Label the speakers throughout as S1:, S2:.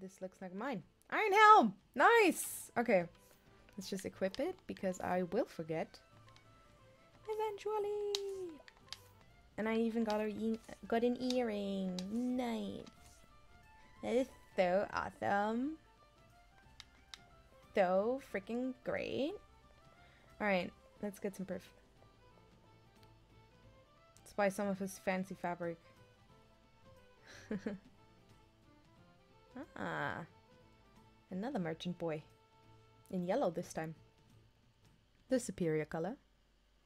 S1: This looks like mine. Iron Helm! Nice! Okay. Let's just equip it because I will forget. Eventually! And I even got, a e got an earring. Nice. That is so awesome. So freaking great. Alright, let's get some proof. Let's buy some of his fancy fabric. ah. Another merchant boy. In yellow this time. The superior color.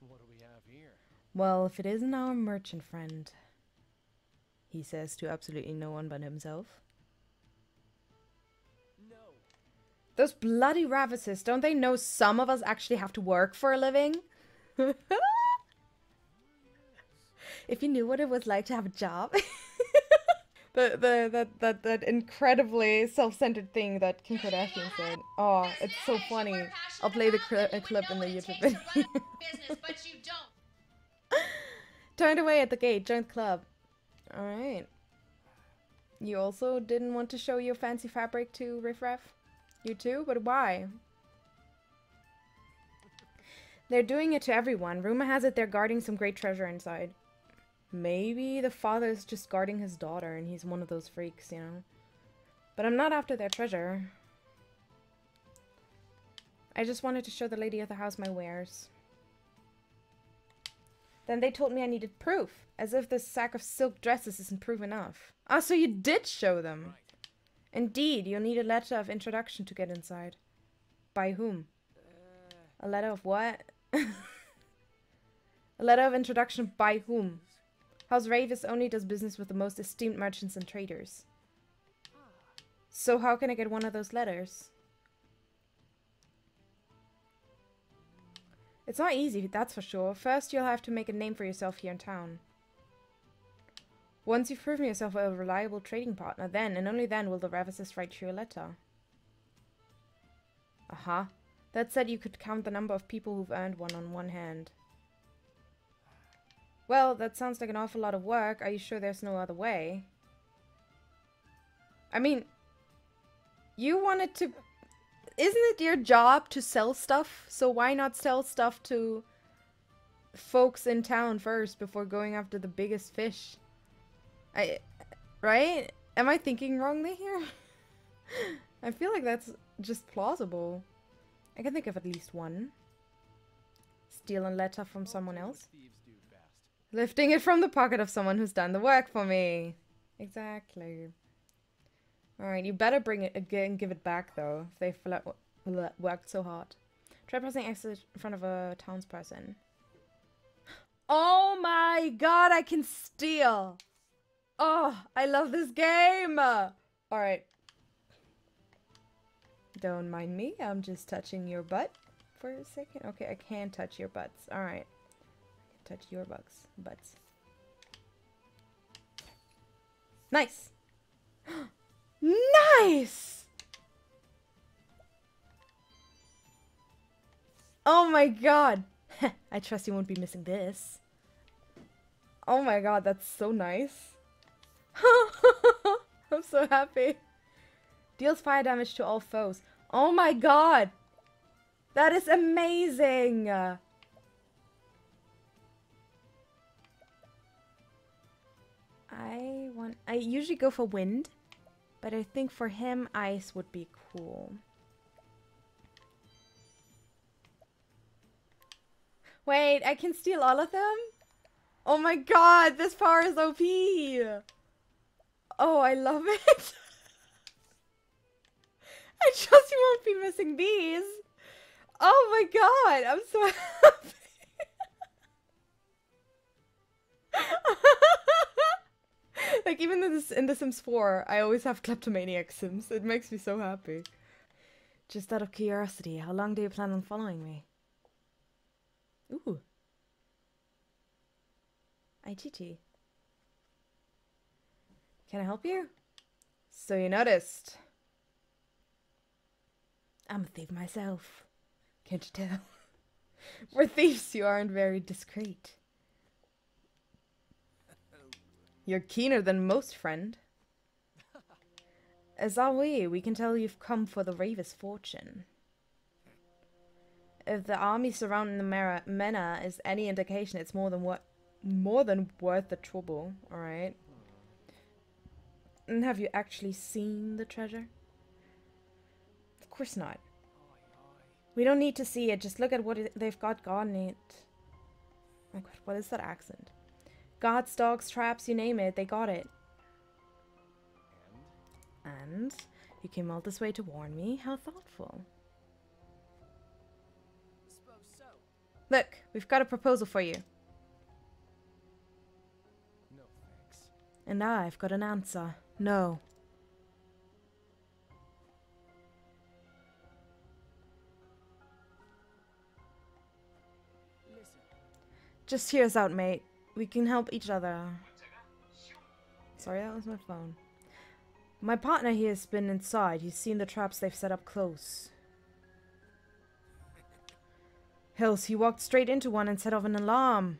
S2: What do we have here?
S1: Well, if it isn't our merchant friend. He says to absolutely no one but himself.
S2: No.
S1: Those bloody Ravuses, don't they know some of us actually have to work for a living? if you knew what it was like to have a job. the, the, that, that, that incredibly self-centered thing that Kim Kardashian said. Oh, it's so funny. I'll play the a clip in the YouTube video.
S3: business, but you don't.
S1: Turned away at the gate, join the club. Alright. You also didn't want to show your fancy fabric to Riff Raff? You too? But why? They're doing it to everyone. Rumor has it they're guarding some great treasure inside. Maybe the father is just guarding his daughter and he's one of those freaks, you know? But I'm not after their treasure. I just wanted to show the lady of the house my wares. Then they told me I needed proof, as if this sack of silk dresses isn't proof enough. Ah, so you did show them.
S2: Right.
S1: Indeed, you'll need a letter of introduction to get inside. By whom?
S2: Uh,
S1: A letter of what? a letter of introduction by whom? House Ravus only does business with the most esteemed merchants and traders. So how can I get one of those letters? It's not easy, that's for sure. First, you'll have to make a name for yourself here in town. Once you've proven yourself a reliable trading partner, then and only then will the Ravuses write you a letter. Aha. Uh-huh. That said, you could count the number of people who've earned one on one hand. Well, that sounds like an awful lot of work. Are you sure there's no other way? I mean, you wanted to... Isn't it your job to sell stuff? So why not sell stuff to folks in town first before going after the biggest fish? I... Right? Am I thinking wrongly here? I feel like that's just plausible. I can think of at least one. Steal a letter from someone else. Lifting it from the pocket of someone who's done the work for me. Exactly. Alright, you better bring it again give it back though, if they've worked so hard. Try pressing X in front of a townsperson. Oh my god, I can steal! Oh, I love this game! Alright. Don't mind me, I'm just touching your butt for a second. Okay, I can touch your butts. Alright. Touch your bugs, butts. Nice! nice! Oh my god! I trust you won't be missing this. Oh my god, that's so nice. I'm so happy. Deals fire damage to all foes. Oh my god! That is amazing! I want. I usually go for wind, but I think for him, ice would be cool. Wait, I can steal all of them? Oh my god, this power is OP! Oh, I love it! I trust you won't be missing these! Oh my god, I'm so happy! Like even in, this, in The Sims 4, I always have kleptomaniac Sims. It makes me so happy. Just out of curiosity, how long do you plan on following me? Ooh. IGT. Can I help you? So you noticed. I'm a thief myself. Can't you tell? For thieves, you aren't very discreet. You're keener than most, friend. As are we. We can tell you've come for the Ravus fortune. If the army surrounding the Mena is any indication, it's more than what, more than worth the trouble. All right. And have you actually seen the treasure? Of course not. We don't need to see it. Just look at what they've got gone it. Oh god, what is that accent? Gods, dogs, traps, you name it, they got it.
S2: And
S1: And you came all this way to warn me? How thoughtful.
S2: so.
S1: Look, we've got a proposal for you.
S2: No thanks.
S1: And I've got an answer. No. Just hear us out, mate. We can help each other. Sorry, that was my phone. My partner here has been inside. He's seen the traps they've set up close. Hills, he walked straight into one and set off an alarm.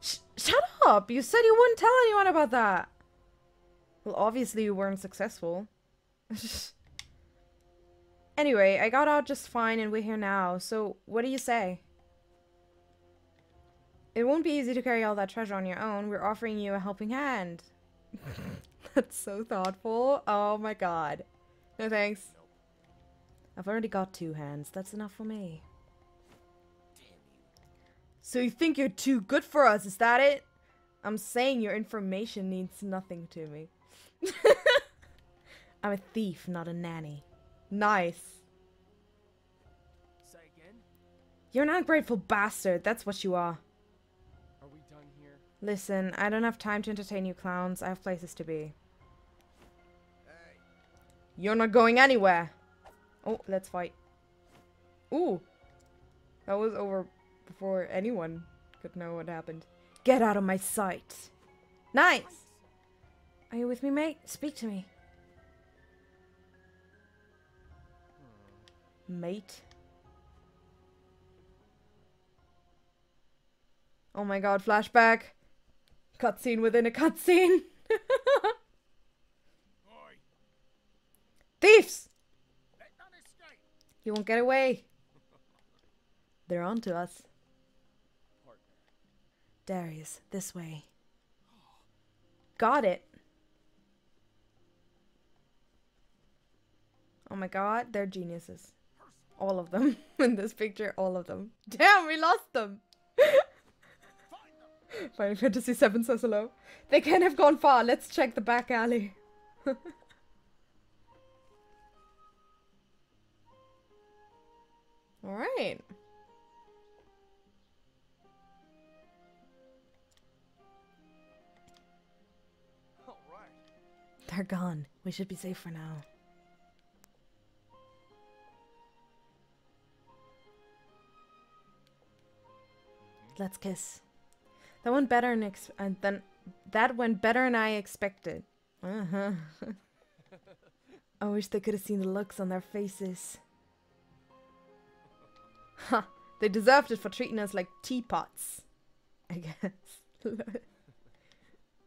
S1: Sh- shut up! You said you wouldn't tell anyone about that! Well, obviously you weren't successful. anyway, I got out just fine and we're here now, so what do you say? It won't be easy to carry all that treasure on your own. We're offering you a helping hand. That's so thoughtful. Oh my god. No thanks. I've already got two hands. That's enough for me. So you think you're too good for us, is that it? I'm saying your information means nothing to me. I'm a thief, not a nanny. Nice.
S2: say again?
S1: You're an ungrateful bastard, that's what you are.
S2: Are we done here?
S1: Listen, I don't have time to entertain you clowns. I have places to be. You're not going anywhere. Oh, let's fight. Ooh. That was over before anyone could know what happened. Get out of my sight. Nice. Are you with me, mate? Speak to me. Mate. Oh my god, flashback. Cutscene within a cutscene. Thieves! You won't get away. They're on to us. Darius, this way. Got it. Oh my god, they're geniuses. All of them. In this picture, all of them. Damn, we lost them! Final Fantasy VII says hello. They can't have gone far. Let's check the back alley. Alright.
S2: All right.
S1: They're gone. We should be safe for now. Let's kiss. That went better than ex- uh, than that went better than I expected. Uh-huh. I wish they could have seen the looks on their faces. Ha! They deserved it for treating us like teapots. I guess.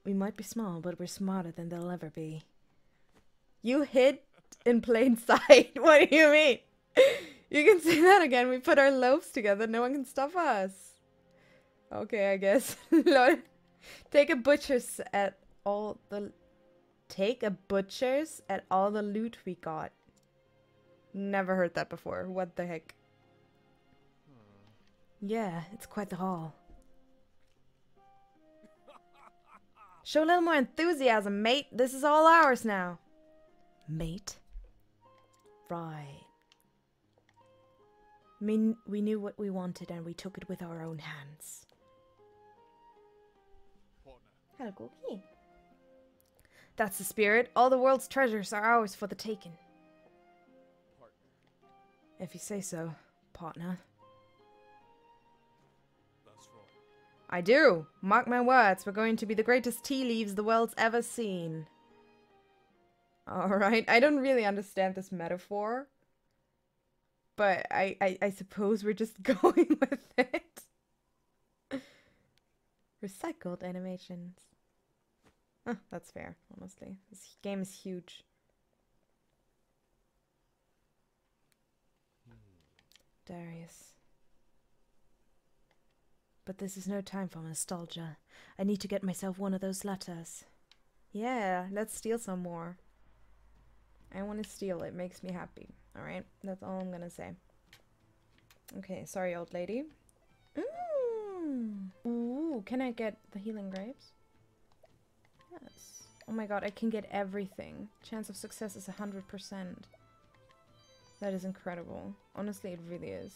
S1: we might be small, but we're smarter than they'll ever be. You hid in plain sight. what do you mean? You can say that again. We put our loaves together. No one can stop us. Okay, I guess. Take a butcher's at all the. Take a butcher's at all the loot we got. Never heard that before. What the heck? Yeah, it's quite the haul. Show a little more enthusiasm, mate. This is all ours now. Mate? Right. Mean we knew what we wanted and we took it with our own hands. Hello, Cookie. That's the spirit. All the world's treasures are ours for the taking.
S2: Partner.
S1: If you say so, partner. I do. Mark my words, we're going to be the greatest tea leaves the world's ever seen. Alright, I don't really understand this metaphor. But I, I, I suppose we're just going with it. Recycled animations. Huh, that's fair, honestly. This game is huge. Darius. But this is no time for nostalgia. I need to get myself one of those letters. Yeah, let's steal some more. I want to steal. It makes me happy. Alright, that's all I'm gonna say. Okay, sorry, old lady. Mm. Can I get the healing grapes? Yes. Oh my god, I can get everything. Chance of success is 100%. That is incredible. Honestly, it really is.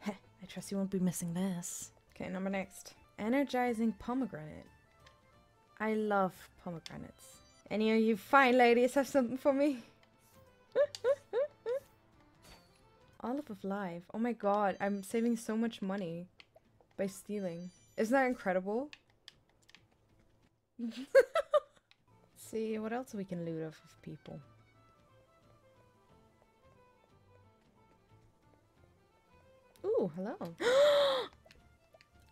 S1: Heh, I trust you won't be missing this. Okay, number next. Energizing pomegranate. I love pomegranates. Any of you fine ladies have something for me? Olive of Life. Oh my god, I'm saving so much money by stealing. Isn't that incredible? See, what else we can loot off of people? Ooh, hello.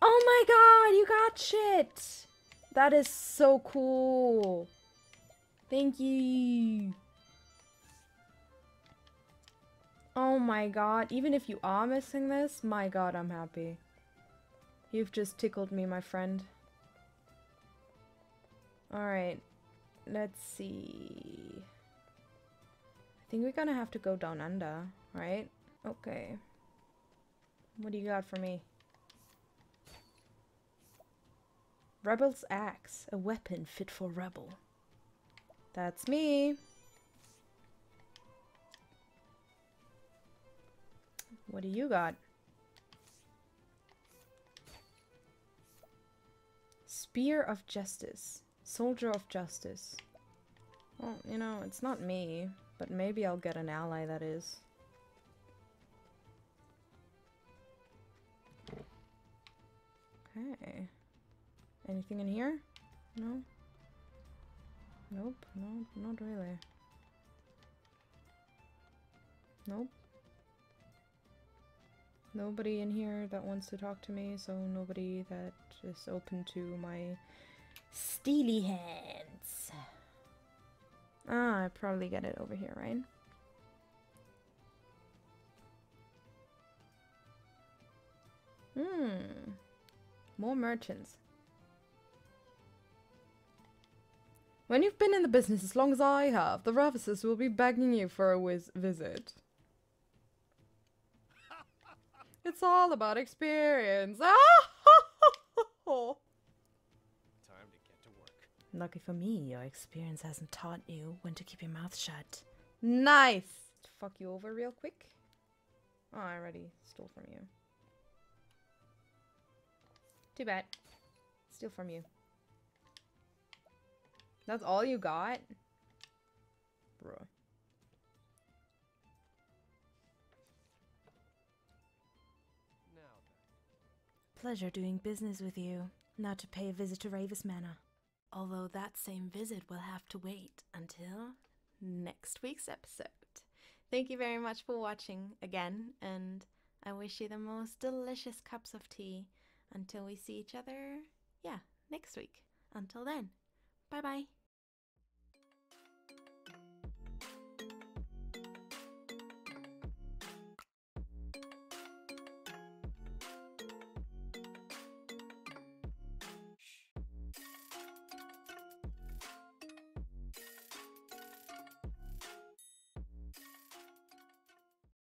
S1: oh my god, you got shit! That is so cool. Thank you. Oh my god, even if you are missing this, my god, I'm happy. You've just tickled me, my friend. Alright, let's see. I think we're gonna have to go down under, right? Okay. What do you got for me? Rebel's axe, a weapon fit for rebel. That's me. What do you got? Spear of Justice. Soldier of Justice. Well, you know, it's not me, but maybe I'll get an ally that is. Okay. Anything in here? No? Nope, no, not really. Nope. Nobody in here that wants to talk to me, so nobody that is open to my steely hands. Ah, I probably get it over here, right? Hmm. More merchants. When you've been in the business as long as I have, the Ravuses will be begging you for a visit. It's all about experience.
S2: Time to get to work.
S1: Lucky for me, your experience hasn't taught you when to keep your mouth shut. Nice! Fuck you over real quick. Oh, I already stole from you. Too bad. Steal from you. That's all you got? Bro.
S4: Pleasure doing business with you. Now to pay a visit to Ravus Manor. Although that same visit will have to wait until
S1: next week's episode. Thank you very much for watching again, and I wish you the most delicious cups of tea until we see each other, yeah, next week. Until then, bye bye.